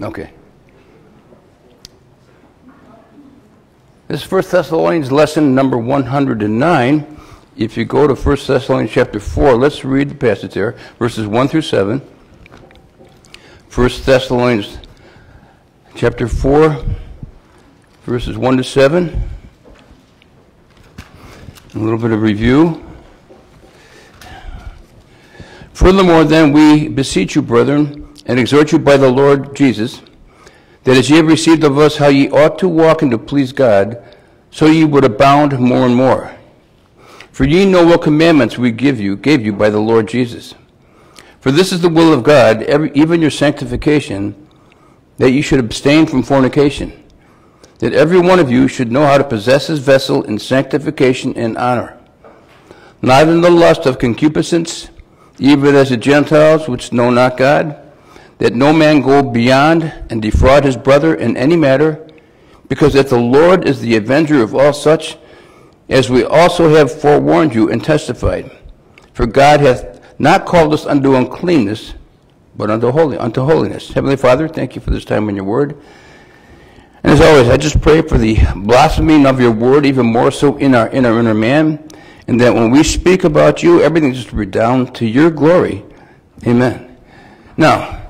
Okay. This is 1 Thessalonians lesson number 109. If you go to 1 Thessalonians chapter 4, let's read the passage there, verses 1 through 7. 1 Thessalonians chapter 4, verses 1 to 7. A little bit of review. Furthermore, then, we beseech you, brethren, and exhort you by the Lord Jesus, that as ye have received of us how ye ought to walk and to please God, so ye would abound more and more. For ye know what commandments we give you, gave you by the Lord Jesus. For this is the will of God, every, even your sanctification, that you should abstain from fornication, that every one of you should know how to possess his vessel in sanctification and honor, not in the lust of concupiscence, even as the Gentiles which know not God, that no man go beyond and defraud his brother in any matter, because that the Lord is the avenger of all such, as we also have forewarned you and testified. For God hath not called us unto uncleanness, but unto, holy, unto holiness. Heavenly Father, thank you for this time in your word. And as always, I just pray for the blossoming of your word, even more so in our, in our inner man, and that when we speak about you, everything just redound to your glory. Amen. Now,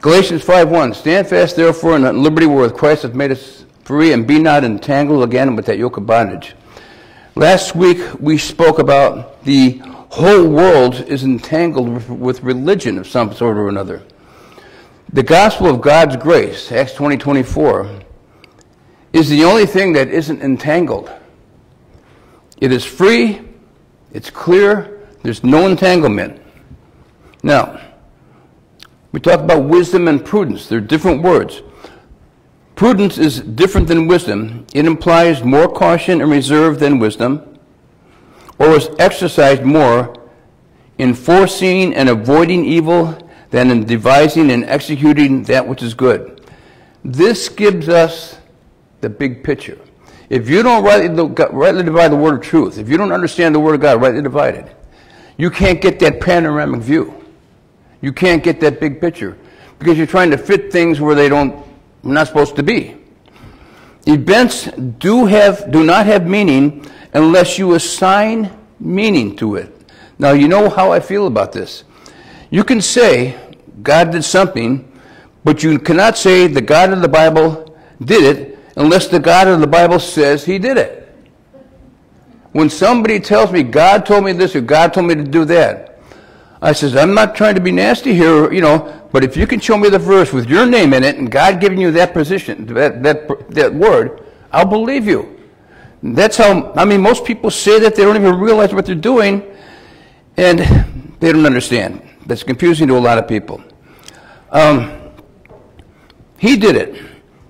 Galatians 5.1, Stand fast therefore in the liberty wherewith Christ hath made us free, and be not entangled again with that yoke of bondage. Last week we spoke about the whole world is entangled with religion of some sort or another. The gospel of God's grace, Acts 20, 24, is the only thing that isn't entangled. It is free, it's clear, there's no entanglement. Now, we talk about wisdom and prudence. They're different words. Prudence is different than wisdom. It implies more caution and reserve than wisdom, or is exercised more in foreseeing and avoiding evil than in devising and executing that which is good. This gives us the big picture. If you don't rightly, rightly divide the word of truth, if you don't understand the word of God rightly divided, you can't get that panoramic view. You can't get that big picture because you're trying to fit things where they don't not supposed to be. Events do have do not have meaning unless you assign meaning to it. Now you know how I feel about this. You can say God did something, but you cannot say the God of the Bible did it unless the God of the Bible says he did it. When somebody tells me God told me this or God told me to do that, I says, I'm not trying to be nasty here, you know, but if you can show me the verse with your name in it and God giving you that position, that, that, that word, I'll believe you. That's how, I mean, most people say that they don't even realize what they're doing and they don't understand. That's confusing to a lot of people. Um, he did it.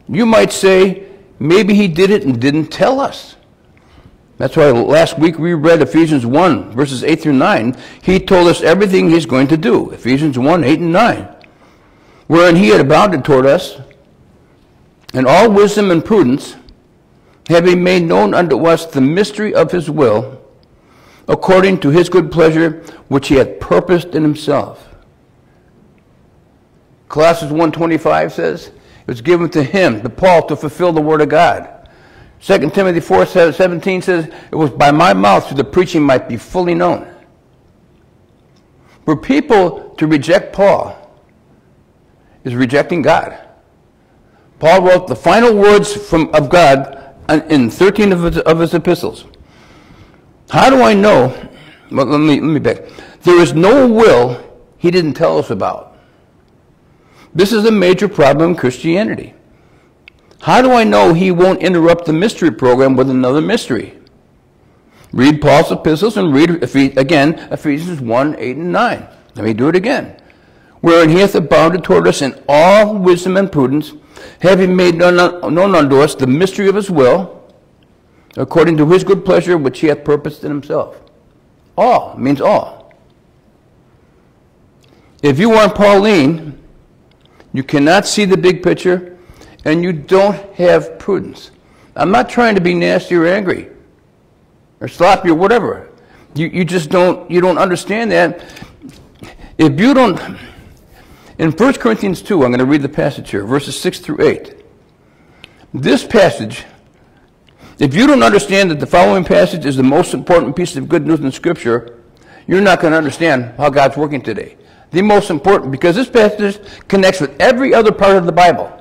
You might say, maybe he did it and didn't tell us. That's why last week we read Ephesians 1, verses 8 through 9. He told us everything he's going to do. Ephesians 1, 8 and 9. Wherein he had abounded toward us in all wisdom and prudence, having made known unto us the mystery of his will, according to his good pleasure, which he had purposed in himself. Colossians 1.25 says, it was given to him, to Paul, to fulfill the word of God 2 Timothy 4 17 says, It was by my mouth so the preaching might be fully known. For people to reject Paul is rejecting God. Paul wrote the final words from, of God in 13 of his, of his epistles. How do I know? Well, let me, let me back. There is no will he didn't tell us about. This is a major problem in Christianity. How do I know he won't interrupt the mystery program with another mystery? Read Paul's epistles and read, again, Ephesians 1, 8, and 9. Let me do it again. Wherein he hath abounded toward us in all wisdom and prudence, having made known, unto us the mystery of his will, according to his good pleasure which he hath purposed in himself. All means all. If you want Pauline, you cannot see the big picture and you don't have prudence. I'm not trying to be nasty or angry or sloppy or whatever. You, you just don't, you don't understand that. If you don't, In 1 Corinthians 2, I'm going to read the passage here, verses 6 through 8. This passage, if you don't understand that the following passage is the most important piece of good news in Scripture, you're not going to understand how God's working today. The most important, because this passage connects with every other part of the Bible.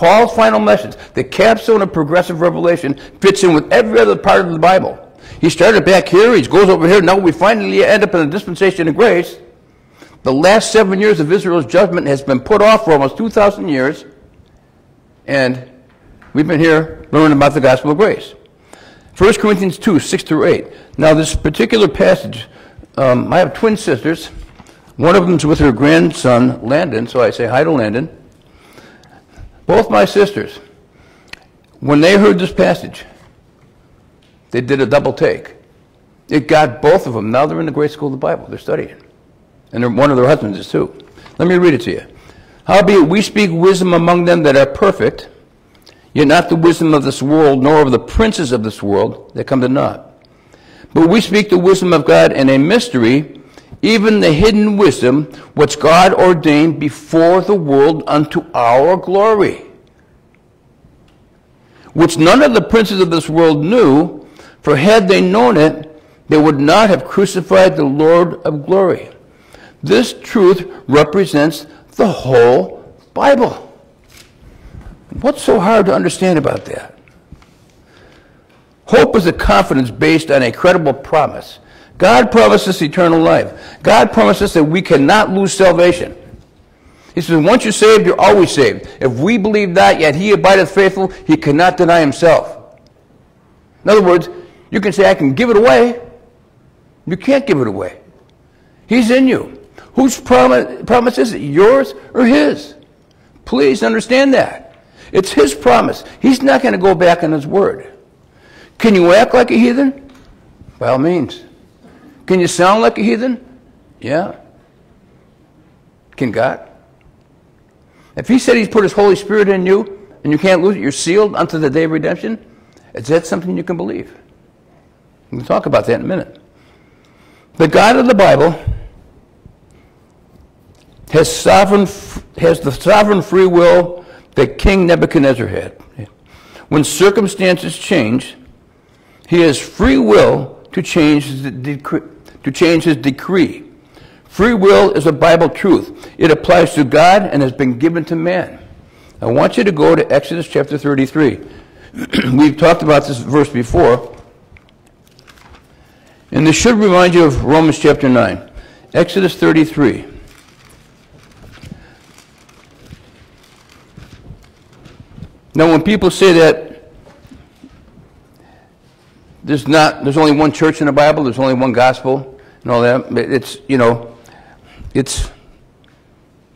Paul's final message, the capstone of progressive revelation, fits in with every other part of the Bible. He started back here, he goes over here, now we finally end up in a dispensation of grace. The last seven years of Israel's judgment has been put off for almost 2,000 years, and we've been here learning about the gospel of grace. 1 Corinthians 2, 6 through 8. Now, this particular passage, um, I have twin sisters. One of them's with her grandson, Landon, so I say hi to Landon. Both my sisters, when they heard this passage, they did a double take. It got both of them. Now they're in the grade school of the Bible. They're studying. And one of their husbands is too. Let me read it to you. Howbeit we speak wisdom among them that are perfect, yet not the wisdom of this world, nor of the princes of this world that come to naught. But we speak the wisdom of God in a mystery, even the hidden wisdom, which God ordained before the world unto our glory, which none of the princes of this world knew, for had they known it, they would not have crucified the Lord of glory. This truth represents the whole Bible. What's so hard to understand about that? Hope is a confidence based on a credible promise. God promises eternal life. God promises that we cannot lose salvation. He says, once you're saved, you're always saved. If we believe that, yet he abideth faithful, he cannot deny himself. In other words, you can say, I can give it away. You can't give it away. He's in you. Whose promise, promise is it? Yours or his? Please understand that. It's his promise. He's not going to go back on his word. Can you act like a heathen? By all means. Can you sound like a heathen? Yeah. Can God? If he said he's put his Holy Spirit in you and you can't lose it, you're sealed unto the day of redemption, is that something you can believe? We'll talk about that in a minute. The God of the Bible has, sovereign, has the sovereign free will that King Nebuchadnezzar had. When circumstances change, he has free will to change the, decree. To change his decree. Free will is a Bible truth. It applies to God and has been given to man. I want you to go to Exodus chapter 33. We've talked about this verse before. And this should remind you of Romans chapter 9. Exodus 33. Now, when people say that there's not, there's only one church in the Bible, there's only one gospel, and all that, it's, you know, it's,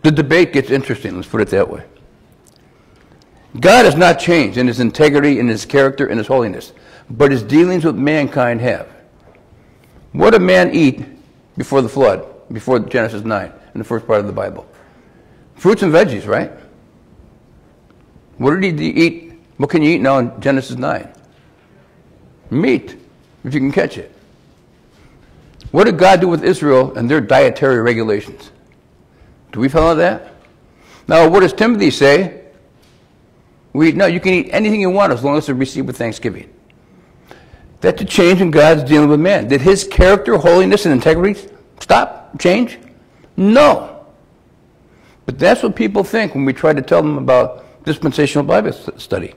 the debate gets interesting, let's put it that way. God has not changed in his integrity, in his character, in his holiness, but his dealings with mankind have. What did man eat before the flood, before Genesis 9, in the first part of the Bible? Fruits and veggies, right? What did he eat? What can you eat now in Genesis 9? Meat, if you can catch it. What did God do with Israel and their dietary regulations? Do we follow that? Now, what does Timothy say? We, no, you can eat anything you want as long as it's received with thanksgiving. That's a change in God's dealing with man. Did his character, holiness, and integrity stop, change? No. But that's what people think when we try to tell them about dispensational Bible study.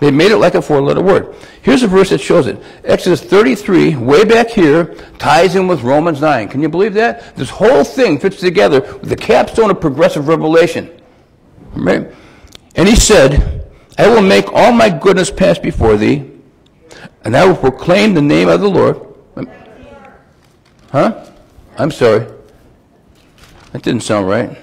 They made it like a four letter word. Here's a verse that shows it. Exodus 33, way back here, ties in with Romans 9. Can you believe that? This whole thing fits together with the capstone of progressive revelation. Right? And he said, I will make all my goodness pass before thee, and I will proclaim the name of the Lord. Huh? I'm sorry. That didn't sound right.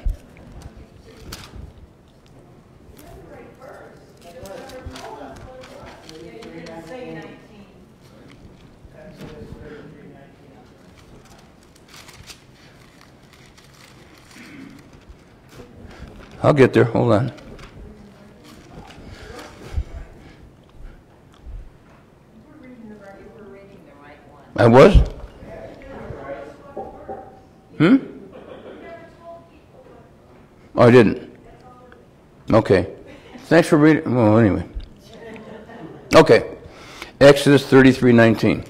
I'll get there. Hold on. I was? Hmm? Oh, I didn't. Okay. Thanks for reading. Well, anyway. Okay. Exodus 33 19.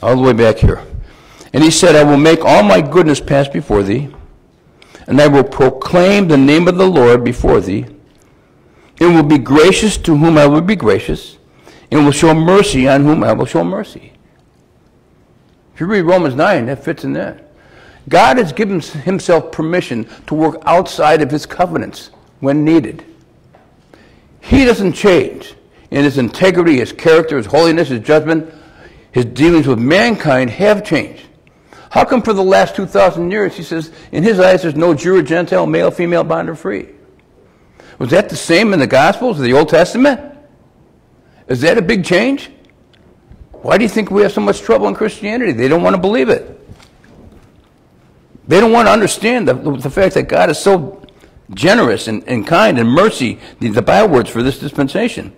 All the way back here. And he said, I will make all my goodness pass before thee, and I will proclaim the name of the Lord before thee, and will be gracious to whom I will be gracious, and will show mercy on whom I will show mercy. If you read Romans 9, that fits in there. God has given himself permission to work outside of his covenants when needed. He doesn't change in his integrity, his character, his holiness, his judgment. His dealings with mankind have changed. How come for the last 2,000 years, he says, in his eyes there's no Jew or Gentile, male, female, bond, or free? Was that the same in the Gospels the Old Testament? Is that a big change? Why do you think we have so much trouble in Christianity? They don't want to believe it. They don't want to understand the, the fact that God is so generous and, and kind and mercy, the, the bywords for this dispensation.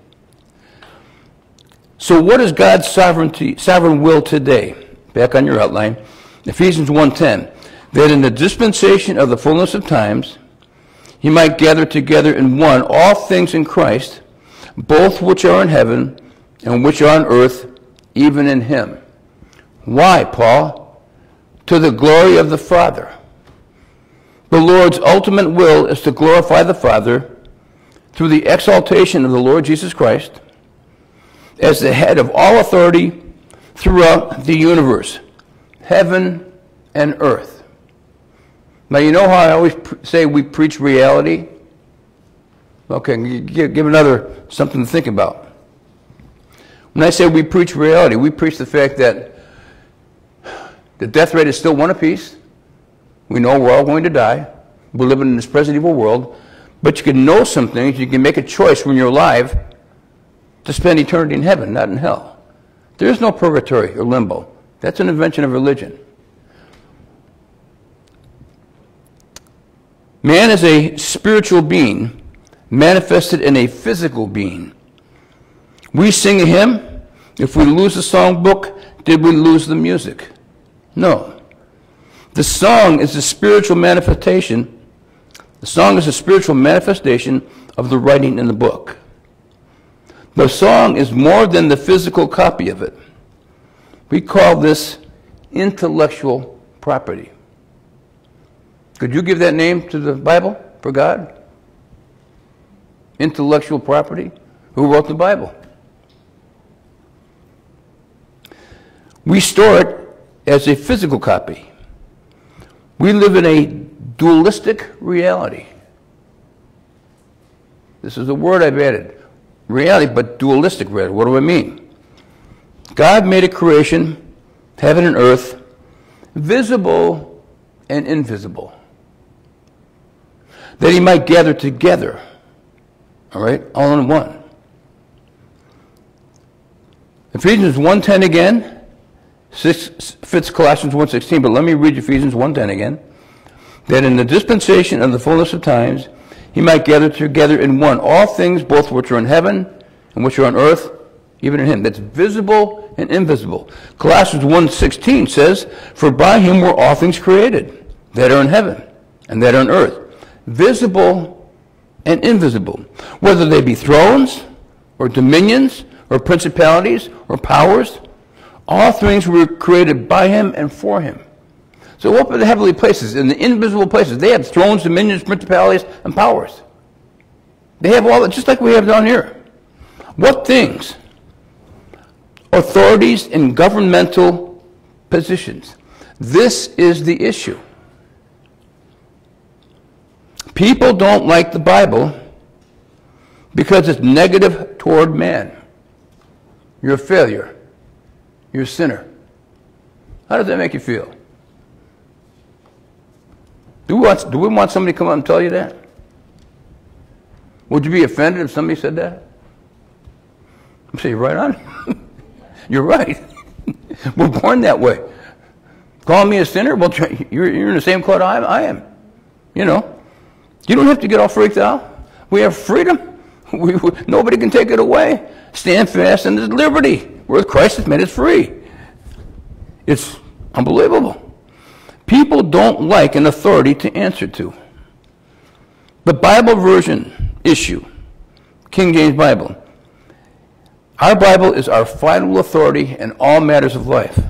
So what is God's sovereignty, sovereign will today? Back on your outline, Ephesians 1.10, that in the dispensation of the fullness of times, he might gather together in one all things in Christ, both which are in heaven and which are on earth, even in him. Why, Paul? To the glory of the Father. The Lord's ultimate will is to glorify the Father through the exaltation of the Lord Jesus Christ as the head of all authority throughout the universe, heaven and earth. Now, you know how I always say we preach reality? Okay, give, another something to think about. When I say we preach reality, we preach the fact that the death rate is still one apiece. We know we're all going to die. We're living in this present evil world. But you can know some things. You can make a choice when you're alive to spend eternity in heaven, not in hell. There is no purgatory or limbo. That's an invention of religion. Man is a spiritual being manifested in a physical being. We sing a hymn. If we lose the songbook, did we lose the music? No. The song is a spiritual manifestation. The song is a spiritual manifestation of the writing in the book. The song is more than the physical copy of it. We call this intellectual property. Could you give that name to the Bible for God? Intellectual property? Who wrote the Bible? We store it as a physical copy. We live in a dualistic reality. This is a word I've added. Reality, but dualistic reality. What do I mean? God made a creation, heaven and earth, visible and invisible, that he might gather together, all right, all in one. Ephesians 1.10 again, Six, fits Colossians 1.16, but let me read Ephesians 1.10 again. That in the dispensation of the fullness of times, he might gather together in one all things, both which are in heaven and which are on earth, even in him. That's visible and invisible. Colossians 1.16 says, For by him were all things created, that are in heaven and that are on earth, visible and invisible, whether they be thrones or dominions or principalities or powers, all things were created by him and for him. So up in the heavenly places, in the invisible places, they have thrones, dominions, principalities, and powers. They have all that, just like we have down here. What things? Authorities in governmental positions. This is the issue. People don't like the Bible because it's negative toward man. You're a failure. You're a sinner. How does that make you feel? Do we want, do we want somebody to come up and tell you that? Would you be offended if somebody said that? I'm saying, right on. you're right. We're born that way. Calling me a sinner? Well, you're, you're in the same cloud I, I am. You know. You don't have to get all freaked out. We have freedom. We, we, nobody can take it away. Stand fast in His liberty. Where Christ has made us free. It's unbelievable. People don't like an authority to answer to. The Bible version issue, King James Bible. Our Bible is our final authority in all matters of life.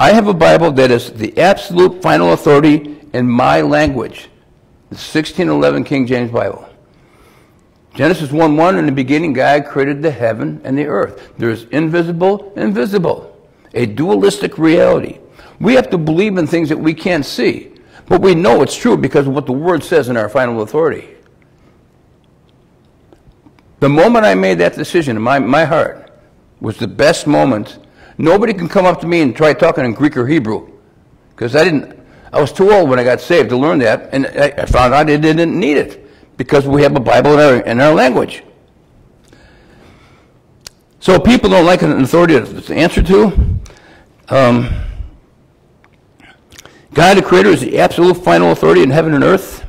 I have a Bible that is the absolute final authority in my language, the 1611 King James Bible. Genesis 1 1, in the beginning, God created the heaven and the earth. There's invisible and visible, a dualistic reality. We have to believe in things that we can't see, but we know it's true because of what the Word says in our final authority. The moment I made that decision in my, my heart was the best moment. Nobody can come up to me and try talking in Greek or Hebrew because I didn't. I was too old when I got saved to learn that, and I, I found out I didn't need it because we have a Bible in our, in our language. So people don't like an authority to answer to. Um, God the Creator is the absolute final authority in heaven and earth.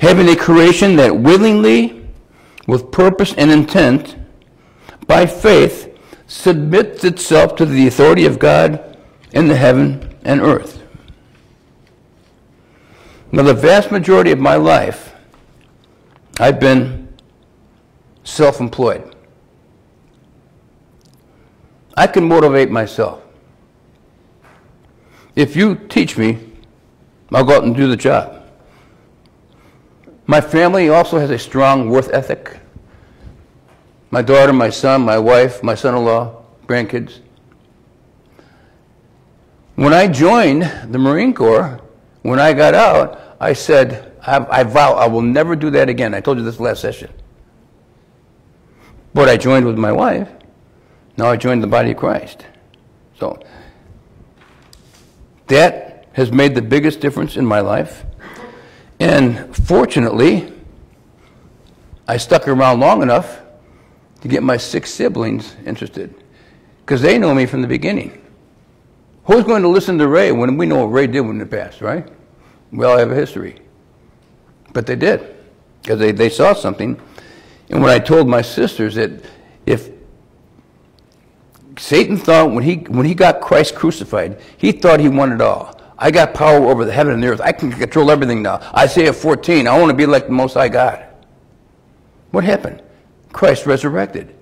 Having a creation that willingly, with purpose and intent, by faith, submits itself to the authority of God in the heaven and earth. Now, the vast majority of my life, I've been self employed. I can motivate myself. If you teach me, I'll go out and do the job. My family also has a strong worth ethic. My daughter, my son, my wife, my son in law, grandkids. When I joined the Marine Corps, when I got out, I said, I, I vow I will never do that again. I told you this last session. But I joined with my wife. Now I joined the body of Christ. So that has made the biggest difference in my life. And fortunately, I stuck around long enough to get my six siblings interested because they know me from the beginning. Who's going to listen to Ray when we know what Ray did in the past, right? We all have a history. But they did, because they, they saw something. And when I told my sisters that if Satan thought when he, when he got Christ crucified, he thought he won it all. I got power over the heaven and the earth. I can control everything now. Isaiah 14, I want to be like the Most High God. What happened? Christ resurrected.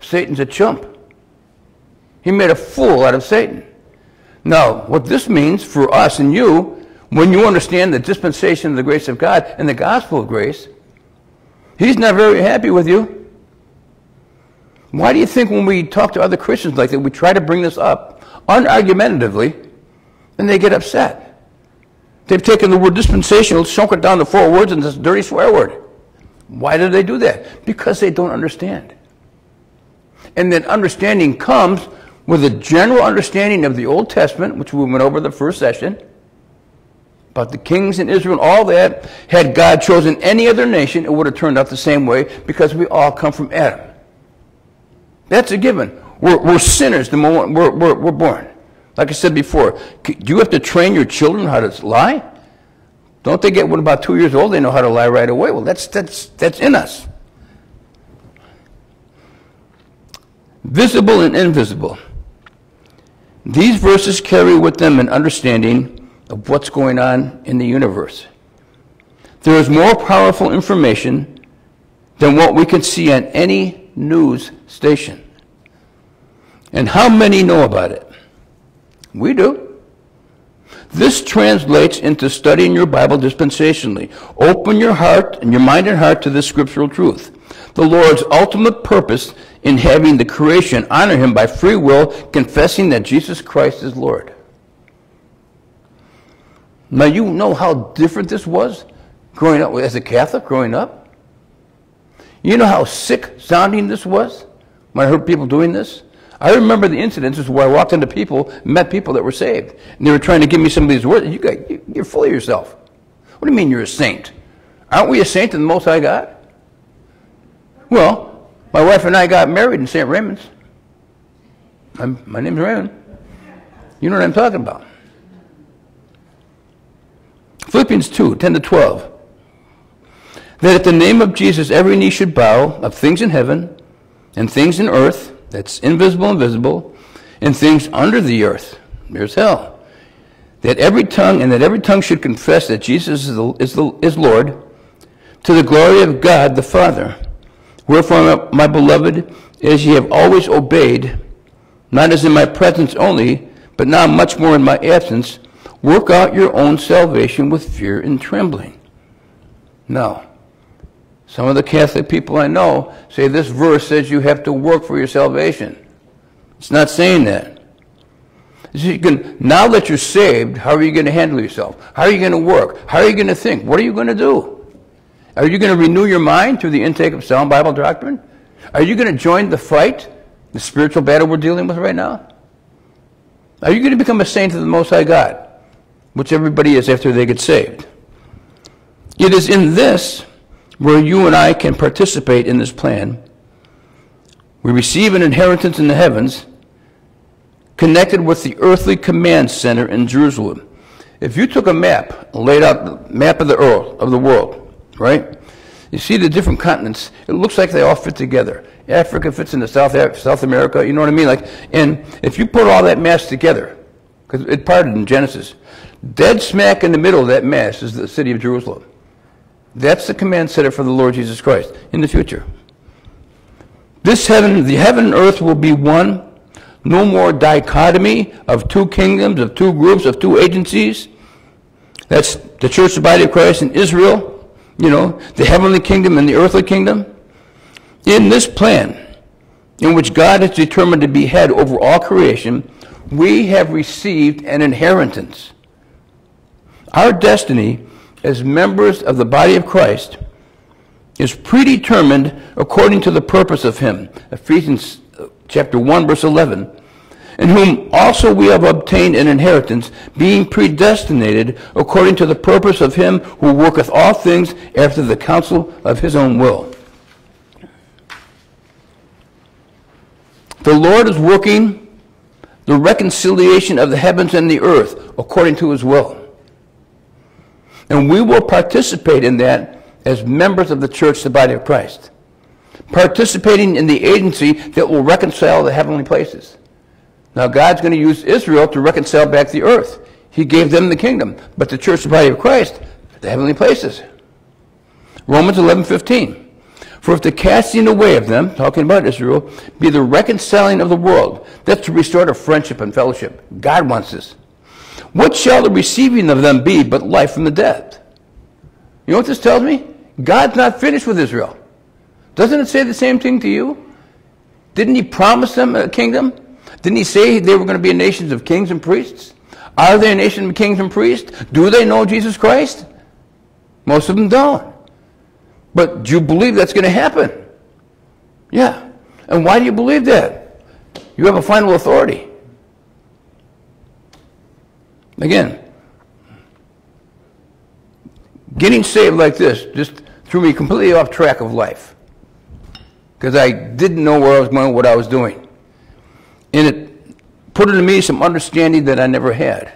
Satan's a chump. He made a fool out of Satan. Now, what this means for us and you when you understand the dispensation of the grace of God and the gospel of grace, He's not very happy with you. Why do you think when we talk to other Christians like that, we try to bring this up unargumentatively, and they get upset? They've taken the word dispensational, shrunk it down to four words, and this dirty swear word. Why do they do that? Because they don't understand. And then understanding comes with a general understanding of the Old Testament, which we went over the first session, about the kings in Israel, and all that, had God chosen any other nation, it would have turned out the same way because we all come from Adam. That's a given. We're, we're sinners the moment we're, we're, we're born. Like I said before, do you have to train your children how to lie? Don't they get when about two years old, they know how to lie right away? Well, that's, that's, that's in us. Visible and invisible. These verses carry with them an understanding of what's going on in the universe. There is more powerful information than what we can see on any news station. And how many know about it? We do. This translates into studying your Bible dispensationally. Open your heart and your mind and heart to this scriptural truth. The Lord's ultimate purpose in having the creation honor him by free will, confessing that Jesus Christ is Lord. Now, you know how different this was growing up as a Catholic, growing up? You know how sick sounding this was when I heard people doing this? I remember the incidences where I walked into people, met people that were saved, and they were trying to give me some of these words. You got, you're full of yourself. What do you mean you're a saint? Aren't we a saint in the Most High God? Well, my wife and I got married in St. Raymond's. I'm, my name's Raymond. You know what I'm talking about. Philippians 2 10 to 12. That at the name of Jesus every knee should bow of things in heaven and things in earth, that's invisible and visible, and things under the earth, there's hell. that every tongue and that every tongue should confess that Jesus is, the, is, the, is Lord to the glory of God the Father. Wherefore, my beloved, as ye have always obeyed, not as in my presence only, but now much more in my absence, work out your own salvation with fear and trembling. Now, some of the Catholic people I know say this verse says you have to work for your salvation. It's not saying that. You can, now that you're saved, how are you going to handle yourself? How are you going to work? How are you going to think? What are you going to do? Are you going to renew your mind through the intake of sound Bible doctrine? Are you going to join the fight, the spiritual battle we're dealing with right now? Are you going to become a saint of the Most High God, which everybody is after they get saved? It is in this where you and I can participate in this plan. We receive an inheritance in the heavens connected with the earthly command center in Jerusalem. If you took a map, laid out the map of the earth, of the world, right? You see the different continents. It looks like they all fit together. Africa fits into South South America. You know what I mean? Like, and if you put all that mass together, because it parted in Genesis, dead smack in the middle of that mass is the city of Jerusalem. That's the command center for the Lord Jesus Christ in the future. This heaven, the heaven and earth will be one. No more dichotomy of two kingdoms, of two groups, of two agencies. That's the church, the body of Christ in Israel, you know, the heavenly kingdom and the earthly kingdom. In this plan, in which God has determined to be head over all creation, we have received an inheritance. Our destiny as members of the body of Christ is predetermined according to the purpose of him. Ephesians uh, chapter 1 verse 11. In whom also we have obtained an inheritance, being predestinated according to the purpose of him who worketh all things after the counsel of his own will. The Lord is working the reconciliation of the heavens and the earth according to his will. And we will participate in that as members of the church, the body of Christ. Participating in the agency that will reconcile the heavenly places. Now, God's going to use Israel to reconcile back the earth. He gave them the kingdom. But the church, the body of Christ, the heavenly places. Romans 11, 15. For if the casting away of them, talking about Israel, be the reconciling of the world, that's to restore to friendship and fellowship. God wants this. What shall the receiving of them be but life from the dead? You know what this tells me? God's not finished with Israel. Doesn't it say the same thing to you? Didn't he promise them a kingdom? Didn't he say they were going to be a nation of kings and priests? Are they a nation of kings and priests? Do they know Jesus Christ? Most of them don't. But do you believe that's going to happen? Yeah. And why do you believe that? You have a final authority. Again, getting saved like this just threw me completely off track of life because I didn't know where I was going, what I was doing. And it put into me some understanding that I never had.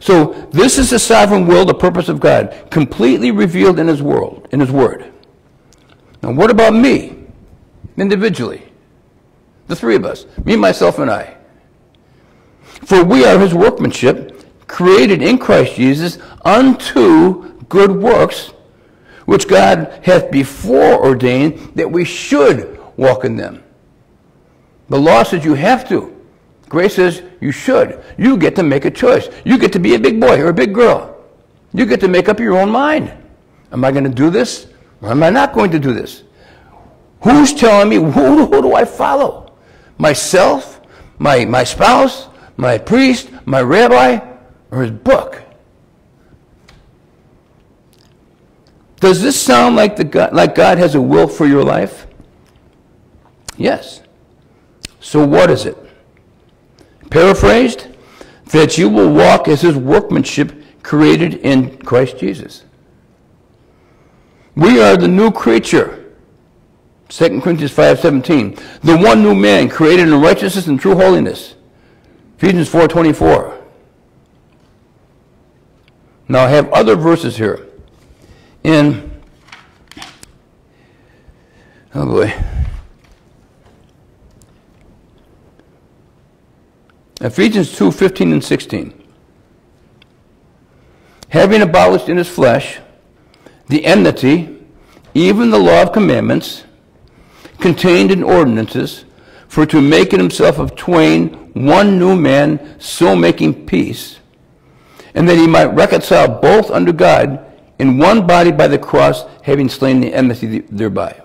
So this is the sovereign will, the purpose of God, completely revealed in His world, in His Word. Now, what about me, individually? The three of us, me, myself, and I. For we are his workmanship, created in Christ Jesus unto good works, which God hath before ordained that we should walk in them. The law says you have to. Grace says you should. You get to make a choice. You get to be a big boy or a big girl. You get to make up your own mind. Am I going to do this or am I not going to do this? Who's telling me? Who, who do I follow? Myself? My, my spouse? My priest, my rabbi, or his book? Does this sound like, the God, like God has a will for your life? Yes. So what is it? Paraphrased, that you will walk as his workmanship created in Christ Jesus. We are the new creature. 2 Corinthians 5.17. The one new man created in righteousness and true holiness. Ephesians 4.24. Now I have other verses here. In, oh boy. Ephesians 2, 15 and 16. having abolished in his flesh the enmity, even the law of commandments, contained in ordinances, for to make in himself of twain one new man, so making peace, and that he might reconcile both unto God in one body by the cross, having slain the enmity thereby.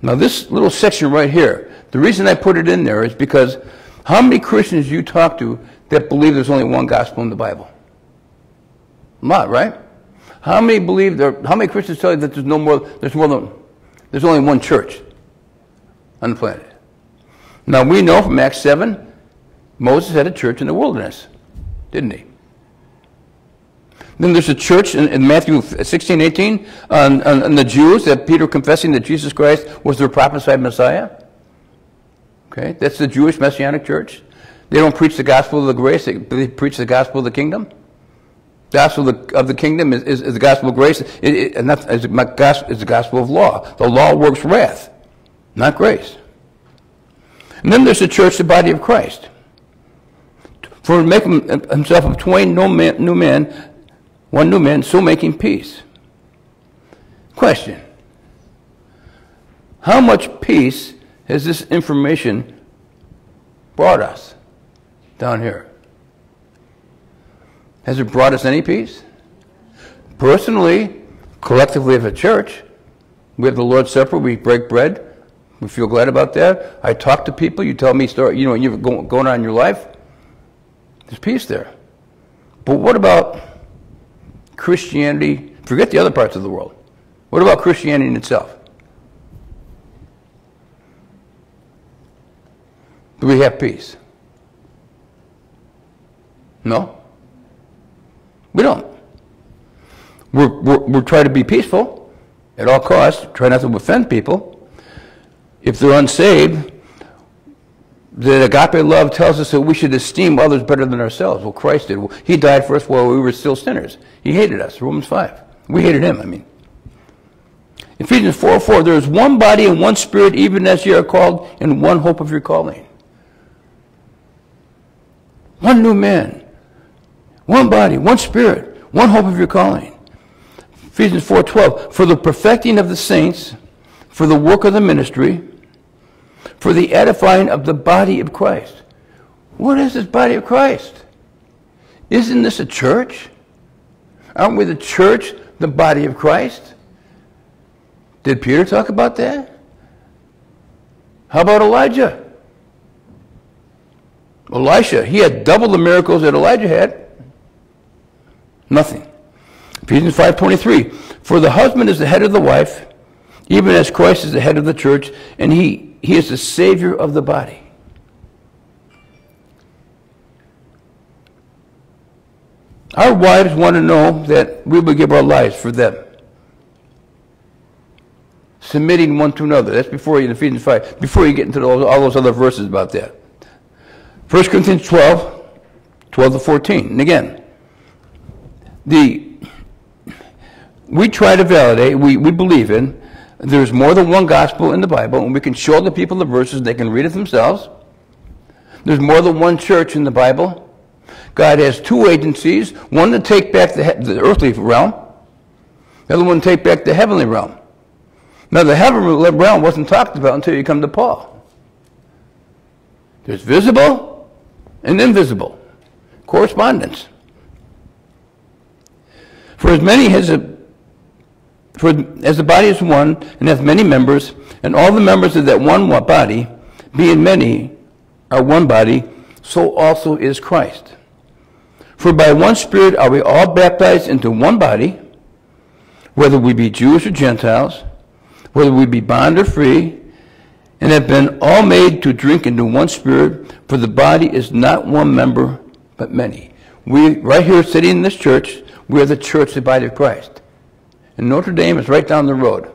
Now, this little section right here, the reason I put it in there is because how many Christians you talk to that believe there's only one gospel in the Bible? A lot, right? How many believe there? How many Christians tell you that there's no more? There's more than there's only one church on the planet. Now we know from Acts seven, Moses had a church in the wilderness, didn't he? Then there's a church in, in Matthew 16, 18, on, on, on, the Jews that Peter confessing that Jesus Christ was their prophesied Messiah. Okay, that's the Jewish Messianic church. They don't preach the gospel of the grace, they, they preach the gospel of the kingdom. The gospel of the, of the kingdom is, is, is, the gospel of grace, it, it, and that's is the gospel of law. The law works wrath, not grace. And then there's the church, the body of Christ. For make himself of twain no man, new men, one new man, so making peace. Question. How much peace has this information brought us down here? Has it brought us any peace? Personally, collectively as a church, we have the Lord's Supper, we break bread, we feel glad about that. I talk to people, you tell me story, you know, you're going on in your life. There's peace there. But what about Christianity? Forget the other parts of the world. What about Christianity in itself? Do we have peace? No? We don't. We're, we're, we're trying to be peaceful at all costs, try not to offend people. If they're unsaved, the agape love tells us that we should esteem others better than ourselves. Well, Christ did. He died for us while we were still sinners. He hated us, Romans 5. We hated him, I mean. Ephesians 4 4, there is one body and one spirit, even as you are called, in one hope of your calling. One new man, one body, one spirit, one hope of your calling. Ephesians 4:12 For the perfecting of the saints, for the work of the ministry, for the edifying of the body of Christ. What is this body of Christ? Isn't this a church? Aren't we the church, the body of Christ? Did Peter talk about that? How about Elijah? Elisha, he had double the miracles that Elijah had. Nothing. Ephesians 5.23, For the husband is the head of the wife, even as Christ is the head of the church, and he, he is the Savior of the body. Our wives want to know that we will give our lives for them. Submitting one to another. That's before you in Ephesians 5, before you get into those, all those other verses about that. 1 Corinthians 12, 12 to 14. And again, the we try to validate, we, we believe in, there's more than one gospel in the Bible, and we can show the people the verses, they can read it themselves. There's more than one church in the Bible. God has two agencies, one to take back the, the earthly realm, the other one to take back the heavenly realm. Now, the heavenly realm wasn't talked about until you come to Paul. There's visible and invisible. Correspondence. For as many as a, for as the body is one and hath many members, and all the members of that one body, being many, are one body, so also is Christ. For by one Spirit are we all baptized into one body, whether we be Jews or Gentiles, whether we be bond or free, and have been all made to drink into one spirit, for the body is not one member, but many. We, right here sitting in this church, we are the church, the body of Christ. And Notre Dame is right down the road.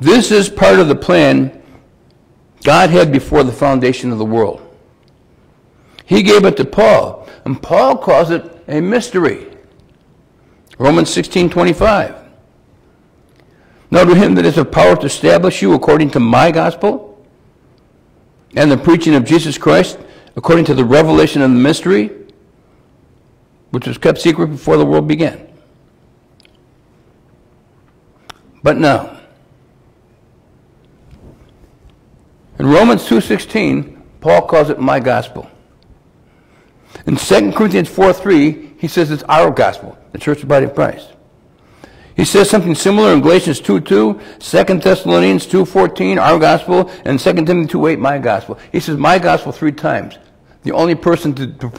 This is part of the plan God had before the foundation of the world. He gave it to Paul, and Paul calls it a mystery. Romans 16 25. Now to him that is of power to establish you according to my gospel and the preaching of Jesus Christ according to the revelation of the mystery, which was kept secret before the world began. But now, in Romans 2.16, Paul calls it my gospel. In 2 Corinthians 4.3, he says it's our gospel, the church body of Christ. He says something similar in Galatians 2.2, 2 Thessalonians 2.14, our gospel, and 2 Timothy 2.8, my gospel. He says my gospel three times. The only person to, to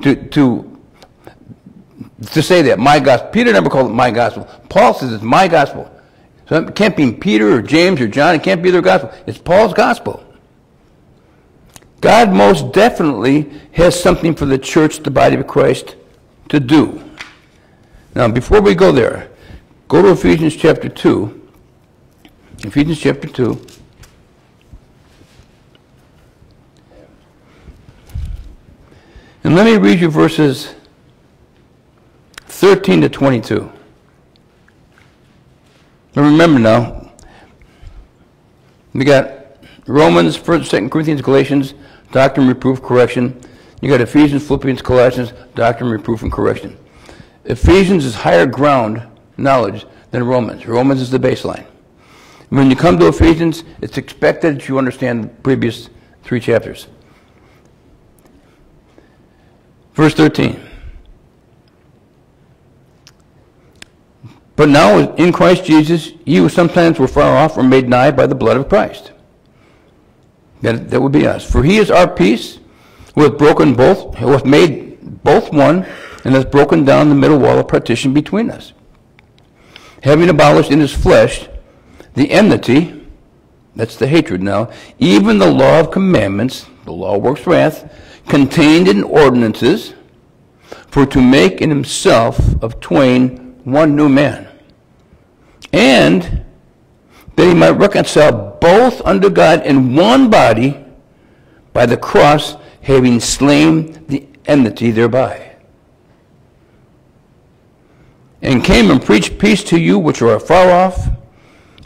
to, to, to say that, my gospel. Peter never called it my gospel. Paul says it's my gospel. So it can't be Peter or James or John. It can't be their gospel. It's Paul's gospel. God most definitely has something for the church, the body of Christ, to do. Now, before we go there, go to Ephesians chapter 2. Ephesians chapter 2. And let me read you verses 13 to 22. Now remember now, we got Romans, 1st, 2nd Corinthians, Galatians, doctrine, reproof, correction. You got Ephesians, Philippians, Colossians, doctrine, reproof, and correction. Ephesians is higher ground knowledge than Romans. Romans is the baseline. When you come to Ephesians, it's expected that you understand the previous three chapters. Verse 13. But now in Christ Jesus, you sometimes were far off were made nigh by the blood of Christ. That, that would be us. For he is our peace, who hath broken both, who hath made both one, and hath broken down the middle wall of partition between us. Having abolished in his flesh the enmity, that's the hatred now, even the law of commandments, the law works wrath, contained in ordinances, for to make in himself of twain one new man. And that he might reconcile both unto God in one body by the cross, having slain the enmity thereby. And came and preached peace to you which are afar off,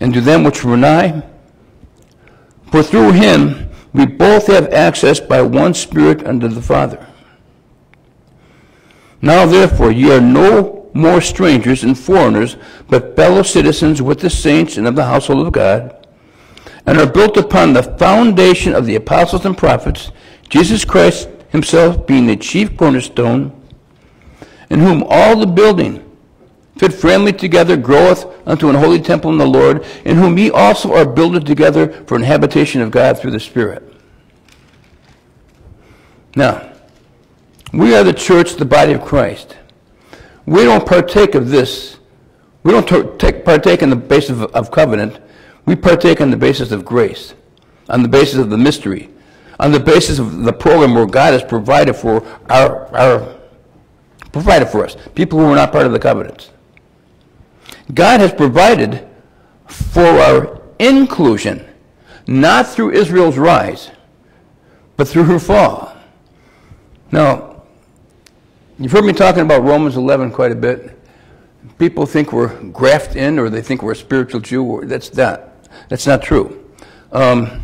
and to them which were nigh. For through him we both have access by one Spirit unto the Father. Now therefore ye are no more strangers and foreigners, but fellow citizens with the saints and of the household of God, and are built upon the foundation of the apostles and prophets, Jesus Christ himself being the chief cornerstone, in whom all the building fit firmly together groweth unto an holy temple in the Lord, in whom ye also are builded together for an habitation of God through the Spirit. Now, we are the church, the body of Christ. We don't partake of this. We don't take, partake on the basis of, of covenant. We partake on the basis of grace, on the basis of the mystery, on the basis of the program where God has provided for our, our provided for us, people who are not part of the covenants. God has provided for our inclusion, not through Israel's rise, but through her fall. Now, You've heard me talking about Romans 11 quite a bit. People think we're grafted in or they think we're a spiritual Jew. That's not, that's not true. Um,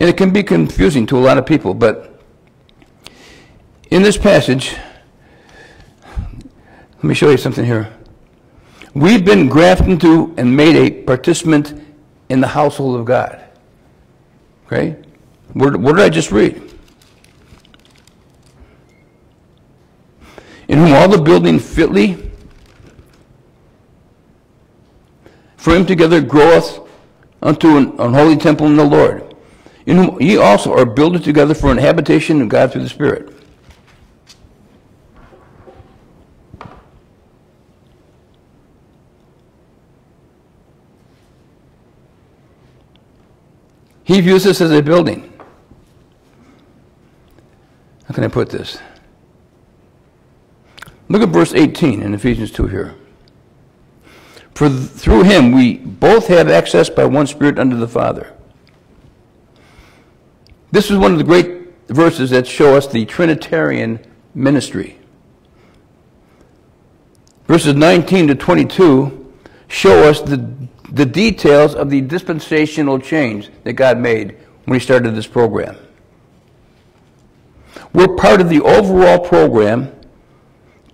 and it can be confusing to a lot of people, but in this passage, let me show you something here. We've been grafted into and made a participant in the household of God. Okay? What, what did I just read? In whom all the building fitly framed together groweth unto an holy temple in the Lord, in whom ye also are builded together for an habitation of God through the Spirit. He views this as a building. How can I put this? Look at verse 18 in Ephesians 2 here. For th through him we both have access by one Spirit unto the Father. This is one of the great verses that show us the Trinitarian ministry. Verses 19 to 22 show us the, the details of the dispensational change that God made when he started this program. We're part of the overall program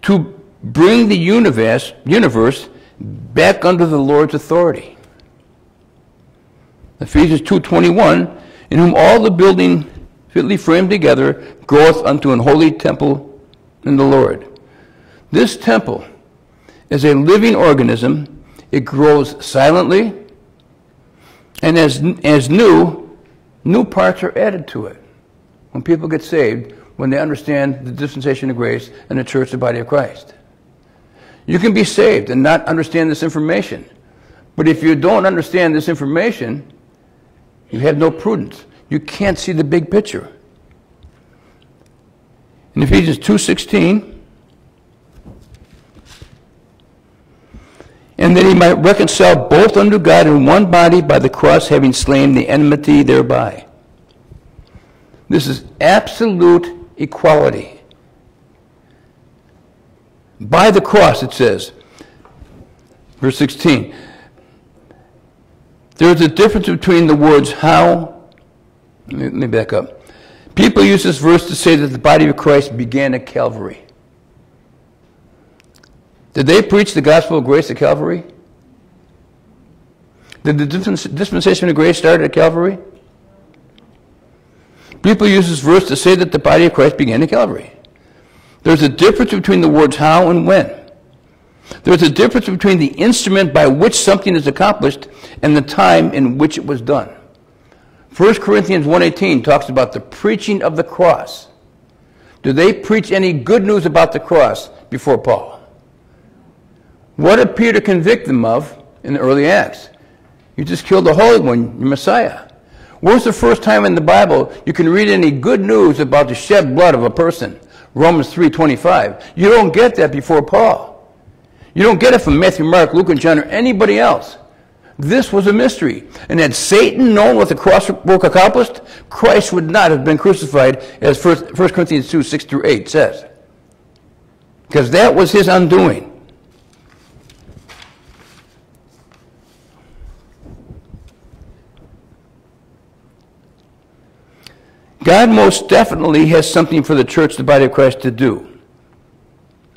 to bring the universe, universe back under the Lord's authority. Ephesians 2.21, in whom all the building fitly framed together groweth unto an holy temple in the Lord. This temple is a living organism. It grows silently, and as, as new, new parts are added to it. When people get saved, when they understand the dispensation of grace and the church, the body of Christ. You can be saved and not understand this information. But if you don't understand this information, you have no prudence. You can't see the big picture. In Ephesians 2:16, and that he might reconcile both unto God in one body by the cross, having slain the enmity thereby. This is absolute equality. By the cross, it says, verse 16. There's a difference between the words how. Let me back up. People use this verse to say that the body of Christ began at Calvary. Did they preach the gospel of grace at Calvary? Did the dispensation of grace start at Calvary? People use this verse to say that the body of Christ began at Calvary. There's a difference between the words how and when. There's a difference between the instrument by which something is accomplished and the time in which it was done. 1 Corinthians 1.18 talks about the preaching of the cross. Do they preach any good news about the cross before Paul? What did Peter convict them of in the early Acts? You just killed the Holy One, your Messiah. Where's the first time in the Bible you can read any good news about the shed blood of a person? Romans 3.25. You don't get that before Paul. You don't get it from Matthew, Mark, Luke, and John, or anybody else. This was a mystery. And had Satan known what the cross work accomplished, Christ would not have been crucified, as 1 Corinthians 2, 6 through 8 says. Because that was his undoing. God most definitely has something for the church, the body of Christ, to do.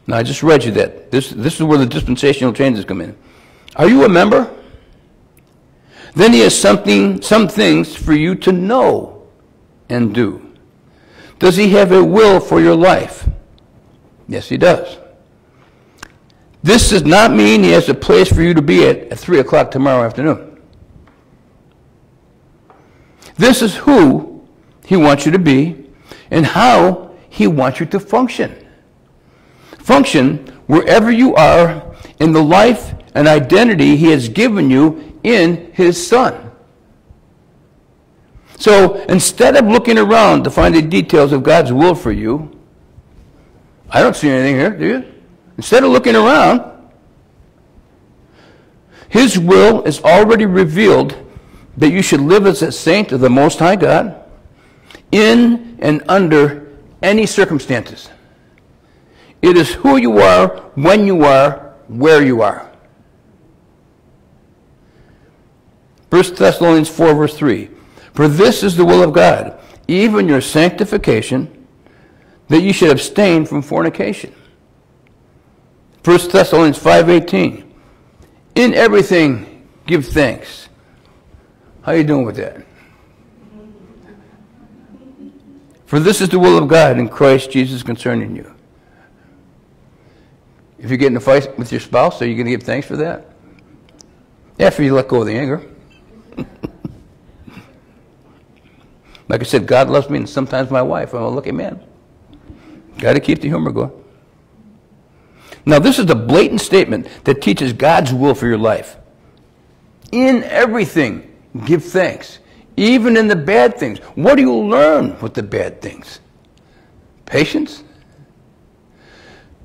Now, I just read you that. This, this is where the dispensational changes come in. Are you a member? Then he has something, some things for you to know and do. Does he have a will for your life? Yes, he does. This does not mean he has a place for you to be at at 3 o'clock tomorrow afternoon. This is who he wants you to be and how He wants you to function. Function wherever you are in the life and identity He has given you in His Son. So instead of looking around to find the details of God's will for you, I don't see anything here, do you? Instead of looking around, His will is already revealed that you should live as a saint of the Most High God in and under any circumstances. It is who you are, when you are, where you are. 1 Thessalonians 4, verse 3. For this is the will of God, even your sanctification, that you should abstain from fornication. 1 Thessalonians 5.18. In everything give thanks. How are you doing with that? For this is the will of God in Christ Jesus concerning you. If you get in a fight with your spouse, are you going to give thanks for that? After you let go of the anger. like I said, God loves me, and sometimes my wife. I'm a lucky man. Got to keep the humor going. Now, this is a blatant statement that teaches God's will for your life. In everything, give thanks even in the bad things. What do you learn with the bad things? Patience.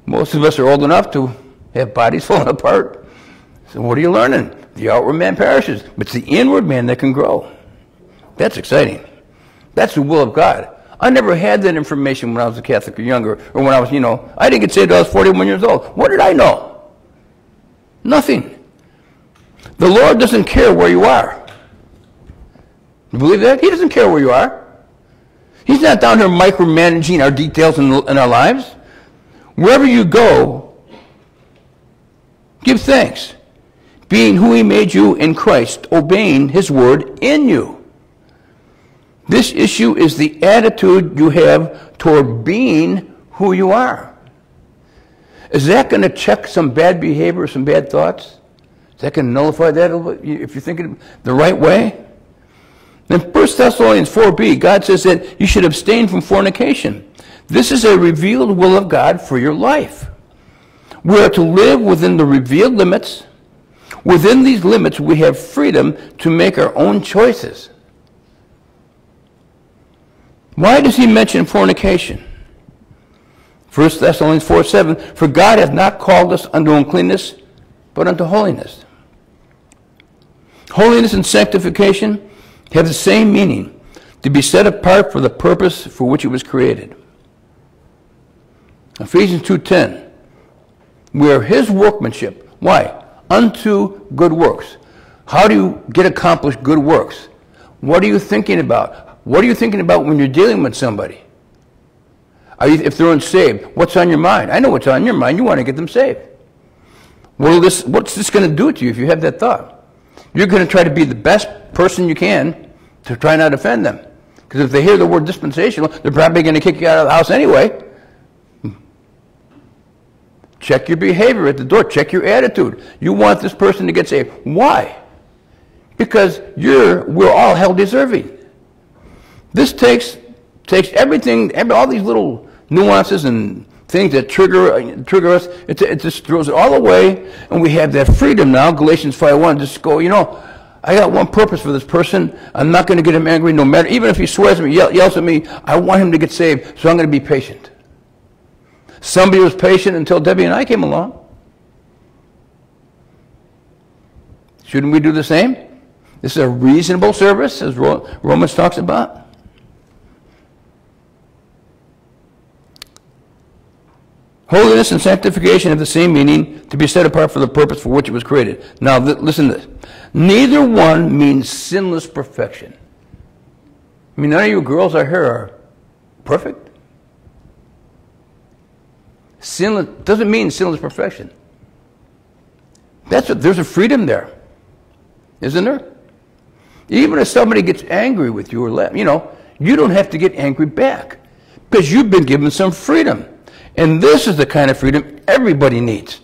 Most of us are old enough to have bodies falling apart. So what are you learning? The outward man perishes, but it's the inward man that can grow. That's exciting. That's the will of God. I never had that information when I was a Catholic or younger, or when I was, you know, I didn't get saved until I was 41 years old. What did I know? Nothing. The Lord doesn't care where you are. You believe that? He doesn't care where you are. He's not down here micromanaging our details in, in our lives. Wherever you go, give thanks, being who he made you in Christ, obeying his word in you. This issue is the attitude you have toward being who you are. Is that going to check some bad behavior, some bad thoughts? Is that going to nullify that if you're thinking the right way? Then 1 Thessalonians 4b, God says that you should abstain from fornication. This is a revealed will of God for your life. We are to live within the revealed limits. Within these limits, we have freedom to make our own choices. Why does he mention fornication? 1 Thessalonians 4 7, For God hath not called us unto uncleanness, but unto holiness. Holiness and sanctification have the same meaning to be set apart for the purpose for which it was created. Ephesians 2:10 We are his workmanship. Why? Unto good works. How do you get accomplished good works? What are you thinking about? What are you thinking about when you're dealing with somebody? You, if they're unsaved, what's on your mind? I know what's on your mind. You want to get them saved. this, what's this going to do to you if you have that thought? You're going to try to be the best person you can to try not to offend them. Because if they hear the word dispensational, they're probably going to kick you out of the house anyway. Check your behavior at the door. Check your attitude. You want this person to get saved. Why? Because you're, we're all hell deserving. This takes, takes everything, every, all these little nuances and things that trigger, trigger us. It, it just throws it all away, and we have that freedom now. Galatians 5.1, just go, you know, I got one purpose for this person. I'm not going to get him angry no matter, even if he swears at me, yell, yells at me, I want him to get saved, so I'm going to be patient. Somebody was patient until Debbie and I came along. Shouldn't we do the same? This is a reasonable service, as Romans talks about. Holiness and sanctification have the same meaning to be set apart for the purpose for which it was created. Now, listen to this. Neither one means sinless perfection. I mean, none of you girls out here are perfect. Sinless doesn't mean sinless perfection. That's what, there's a freedom there, isn't there? Even if somebody gets angry with you or left, you know, you don't have to get angry back because you've been given some freedom. And this is the kind of freedom everybody needs.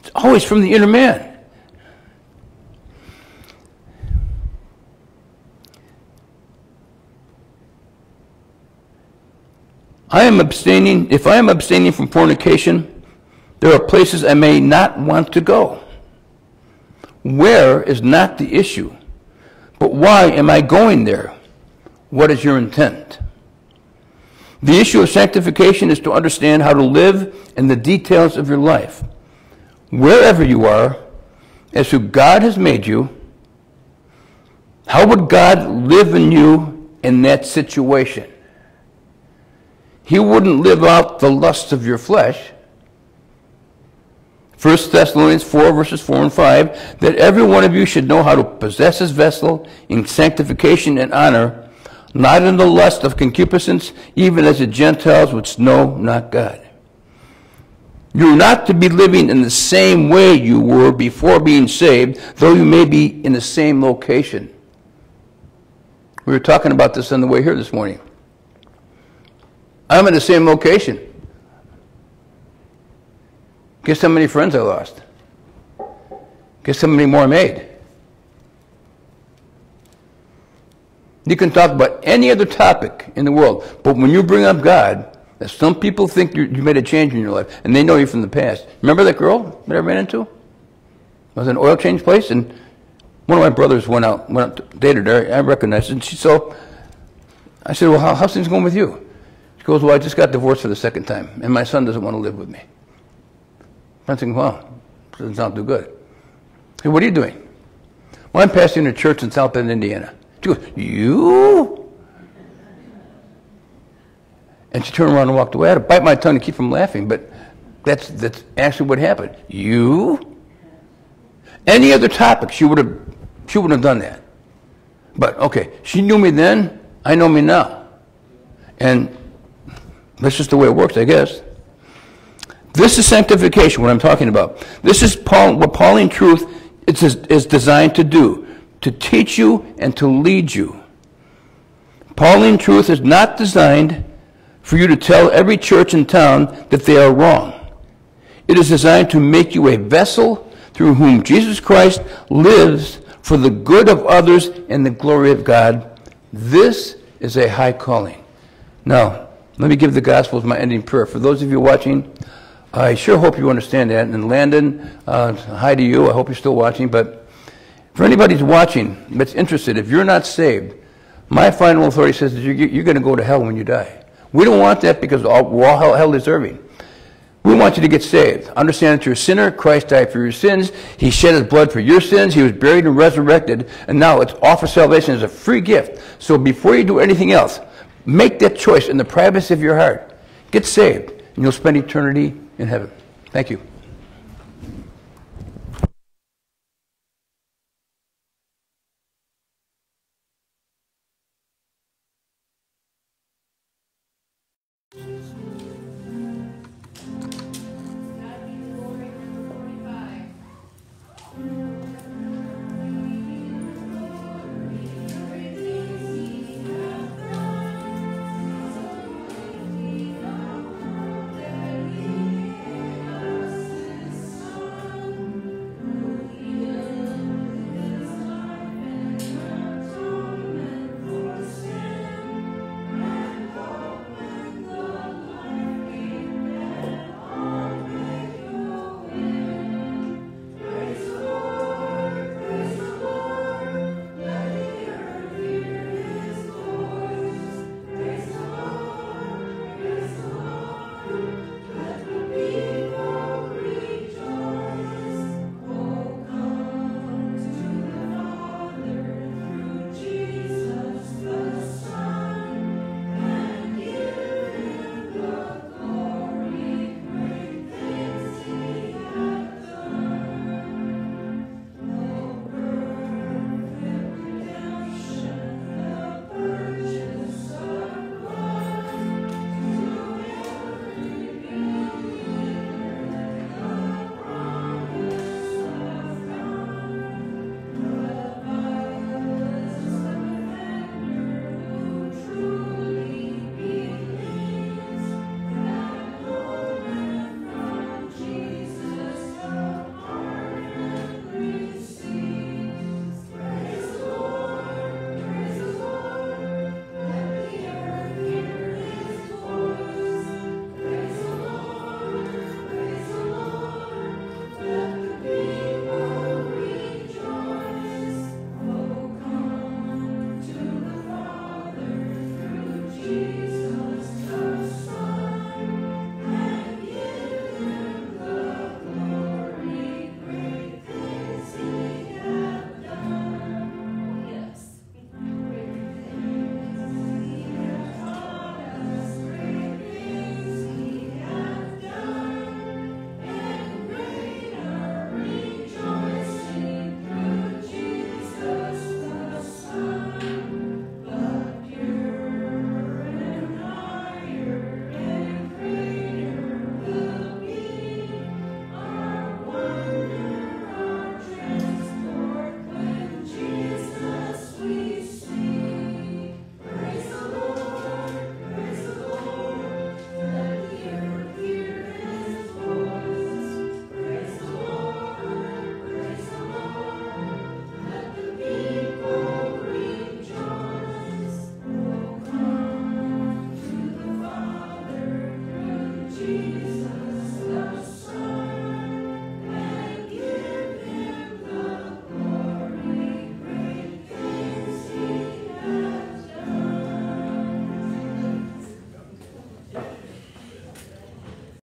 It's always from the inner man. I am abstaining, if I am abstaining from fornication, there are places I may not want to go. Where is not the issue, but why am I going there? What is your intent? The issue of sanctification is to understand how to live in the details of your life. Wherever you are, as who God has made you, how would God live in you in that situation? He wouldn't live out the lusts of your flesh. 1 Thessalonians 4, verses 4 and 5, that every one of you should know how to possess his vessel in sanctification and honor, not in the lust of concupiscence, even as the Gentiles which know not God. You're not to be living in the same way you were before being saved, though you may be in the same location. We were talking about this on the way here this morning. I'm in the same location. Guess how many friends I lost? Guess how many more I made? You can talk about any other topic in the world, but when you bring up God, that some people think you you made a change in your life, and they know you from the past. Remember that girl that I ran into? It was an oil change place, and one of my brothers went out, went out dated her. I recognized her, and she so. I said, "Well, how, how's things going with you?" She goes, "Well, I just got divorced for the second time, and my son doesn't want to live with me." I'm thinking, "Well, doesn't sound too good." I said, "What are you doing?" Well, I'm pastoring a church in South Bend, Indiana. She goes, You? And she turned around and walked away. I had to bite my tongue to keep from laughing, but that's, that's actually what happened. You? Any other topic, she would have she wouldn't have done that. But okay, she knew me then, I know me now. And that's just the way it works, I guess. This is sanctification, what I'm talking about. This is Paul, what Pauline truth is, is designed to do, to teach you and to lead you. Pauline truth is not designed for you to tell every church in town that they are wrong. It is designed to make you a vessel through whom Jesus Christ lives for the good of others and the glory of God. This is a high calling. Now, let me give the gospel as my ending prayer. For those of you watching, I sure hope you understand that. And Landon, uh, hi to you. I hope you're still watching. But for anybody who's watching that's interested, if you're not saved, my final authority says that you're, going to go to hell when you die. We don't want that because we're all hell, deserving. We want you to get saved. Understand that you're a sinner. Christ died for your sins. He shed his blood for your sins. He was buried and resurrected. And now it's offer salvation as a free gift. So before you do anything else, make that choice in the privacy of your heart. Get saved, and you'll spend eternity in heaven. Thank you.